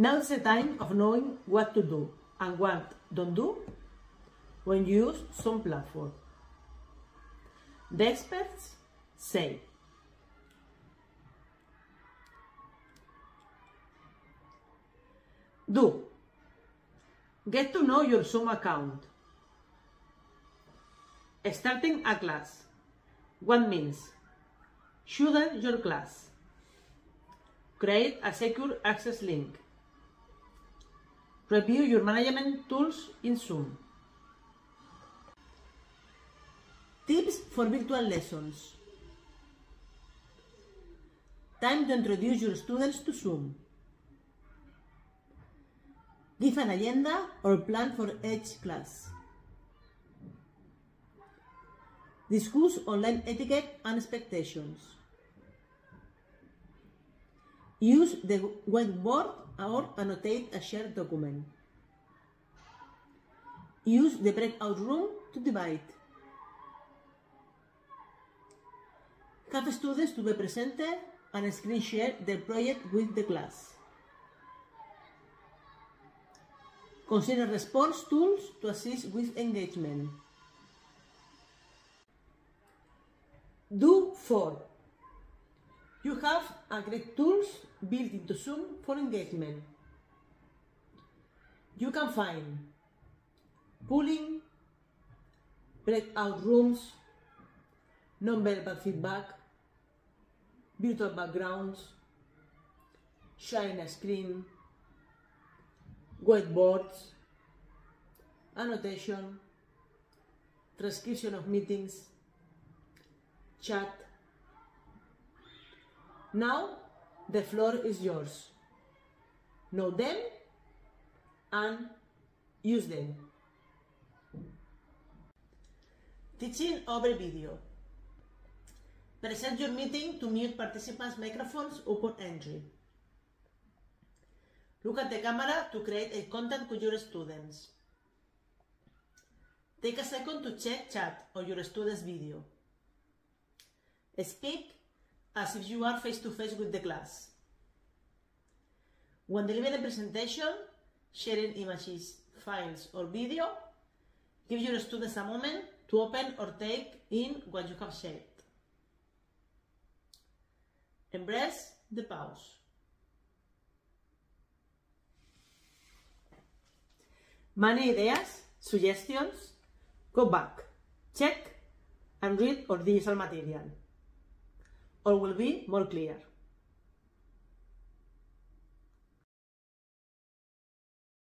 Now's the time of knowing what to do and what don't do when you use some platform. The experts say Do. Get to know your Zoom account. Starting a class. What means? Shouldn't your class. Create a secure access link. Review your management tools in Zoom. Tips for virtual lessons. Time to introduce your students to Zoom. Give an agenda or plan for each class. Discuss online etiquette and expectations. Use the whiteboard or annotate a shared document. Use the breakout room to divide. Have students to be presented and screen share their project with the class. Consider response tools to assist with engagement. Do for. You have a great tools built into Zoom for engagement. You can find polling, breakout rooms, non-verbal feedback, virtual backgrounds, sharing a screen, whiteboards, annotation, transcription of meetings, chat. Now the floor is yours. Know them and use them. Teaching over video. Present your meeting to mute participants' microphones upon entry. Look at the camera to create a contact with your students. Take a second to check chat or your student's video. Speak as if you are face-to-face with the class. When delivering a presentation, sharing images, files or video, give your students a moment to open or take in what you have shared. Embrace the pause. Many ideas, suggestions? Go back, check and read our digital material. All will be more clear.